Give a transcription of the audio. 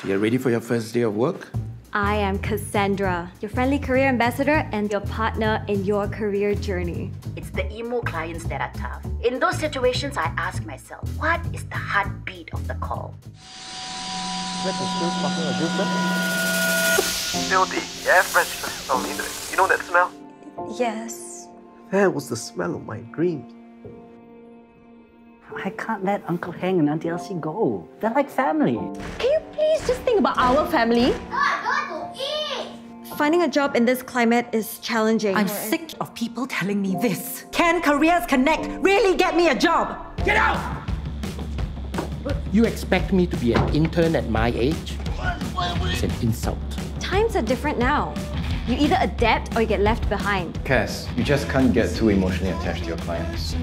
So you're ready for your first day of work? I am Cassandra, your friendly career ambassador and your partner in your career journey. It's the emo clients that are tough. In those situations, I ask myself, what is the heartbeat of the call? Let the skills partner a juice, Filthy, air freshener. Oh, neither. You know that smell? Yes. That was the smell of my dreams. I can't let Uncle Hank and Auntie Elsie go. They're like family. Can you please just think about our family? Finding a job in this climate is challenging. I'm sick of people telling me this. Can Careers Connect really get me a job? Get out! You expect me to be an intern at my age? It's an insult. Times are different now. You either adapt or you get left behind. Cass, you just can't get too emotionally attached to your clients.